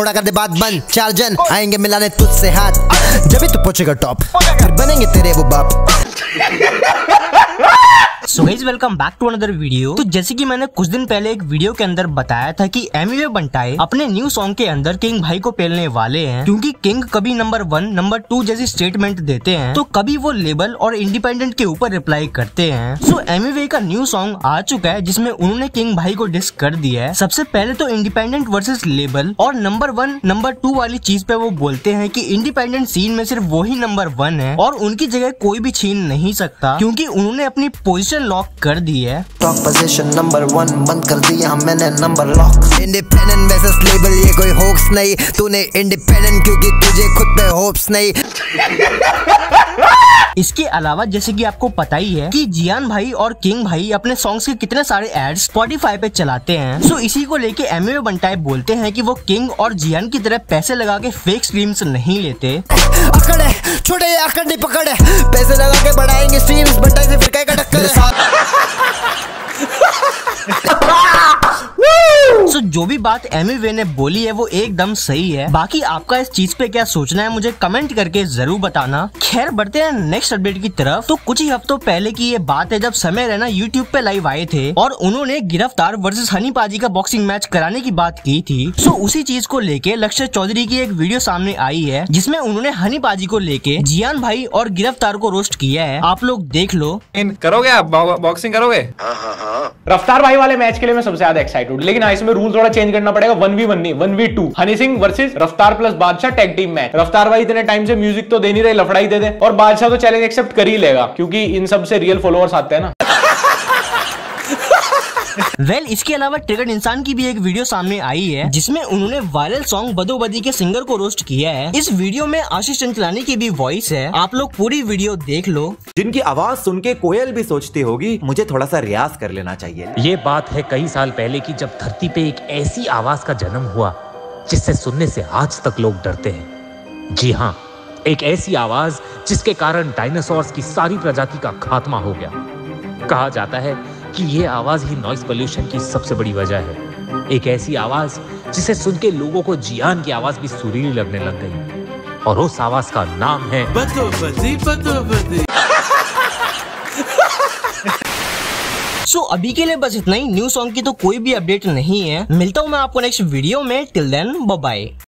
थोड़ा कर दे बात बंद। चार जन आएँगे मिलाने तुझसे हाथ। जब भी तू पहुंचेगा टॉप, फिर बनेंगे तेरे वो बाप। So guys welcome back to another video तो जैसे कि मैंने कुछ दिन पहले एक वीडियो के अंदर बताया था कि एमवे बंटाए अपने न्यू सॉन्ग के अंदर किंग भाई को पेलने वाले हैं। क्योंकि किंग कभी नंबर वन नंबर टू जैसी स्टेटमेंट देते हैं तो कभी वो लेबल और इंडिपेंडेंट के ऊपर रिप्लाई करते हैं। सो एमवे का न्यू सॉन्ग आ चुका है, जिसमें उन्होंने किंग भाई को डिस्क कर दिया है। सबसे पहले तो इंडिपेंडेंट वर्सेज लेबल और नंबर वन नंबर टू वाली चीज़ पे वो बोलते हैं की इंडिपेंडेंट सीन में सिर्फ़ वही नंबर वन है और उनकी जगह कोई भी छीन नहीं सकता, क्यूँकी उन्होंने अपनी पोजीशन लॉक कर दी है। टॉप पोजीशन नंबर वन बंद कर दिया मैंने number lock independent versus label ये कोई होप्स नहीं। तूने इंडिपेंडेंट क्योंकि तुझे खुद पे होप्स नहीं। इसके अलावा जैसे कि आपको पता ही है कि जियान भाई और किंग भाई अपने सॉन्ग्स के कितने सारे एड्स स्पॉटिफाई पे चलाते हैं। सो इसी को लेके एम ए बनटाई बोलते हैं कि वो किंग और जियान की तरह पैसे लगा के फेक स्ट्रीम्स नहीं लेते। अकड़ छोटे अकड़ नहीं पकड़ पैसे लगा के बढ़ाएँगे स्ट्रीम्स बंटाई से फिर सो जो भी बात एमी ने बोली है वो एकदम सही है। बाकी आपका इस चीज़ पे क्या सोचना है मुझे कमेंट करके ज़रूर बताना। खैर बढ़ते हैं नेक्स्ट अपडेट की तरफ़। तो कुछ ही हफ्तों पहले की ये बात है जब समय रहना यूट्यूब पे लाइव आए थे और उन्होंने गिरफ़्तार वर्सेस हनी पाजी का बॉक्सिंग मैच कराने की बात की थी। सो उसी चीज़ को लेके लक्ष्य चौधरी की एक वीडियो सामने आई है जिसमें उन्होंने हनी पाजी को लेके जियान भाई और गिरफ़्तार को रोस्ट किया है। आप लोग देख लो। इन करोगे आप? बॉक्सिंग करोगे? हाँ हाँ हाँ। रफ्तार भाई वाले मैच के लिए मैं सबसे ज़्यादा एक्साइटेड लेकिन इसमें रूल थोड़ा चेंज करना पड़ेगा वन वी वन नहीं one v two Honey Singh versus Raftaar plus Badshah tag team में रफ्तार भाई इतने टाइम से म्यूज़िक तो दे नहीं रहे, लफड़ाई दे दे। और बादशाह तो चैलेंज एक्सेप्ट कर ही लेगा, क्योंकि इन सबसे रियल फॉलोअर्स आते हैं ना। वेल well, इसके अलावा ट्रिगर्ड इंसान की भी एक वीडियो सामने आई है जिसमें उन्होंने वायरल सॉन्ग बदो बदी के सिंगर को रोस्ट किया है। इस वीडियो में आशीष चंचलानी की भी वॉइस है। आप लोग पूरी वीडियो देख लो। जिनकी आवाज़ सुन के कोयल भी सोचती होगी मुझे थोड़ा सा रियाज कर लेना चाहिए। ये बात है कई साल पहले की जब धरती पे एक ऐसी आवाज़ का जन्म हुआ जिससे सुनने से आज तक लोग डरते हैं। जी हाँ एक ऐसी आवाज़ जिसके कारण डायनासोर्स की सारी प्रजाति का खात्मा हो गया। कहा जाता है कि ये आवाज़ ही नॉइस पोल्यूशन की सबसे बड़ी वजह है। एक ऐसी आवाज़ जिसे सुन के लोगों को जियान की आवाज़ भी सुरीली लगने लग गई। और उस आवाज़ का नाम है बतो बदी, बतो बदी। सो so, अभी के लिए बस इतना ही। न्यू सॉन्ग की तो कोई भी अपडेट नहीं है। मिलता हूँ मैं आपको नेक्स्ट वीडियो में। Till then bye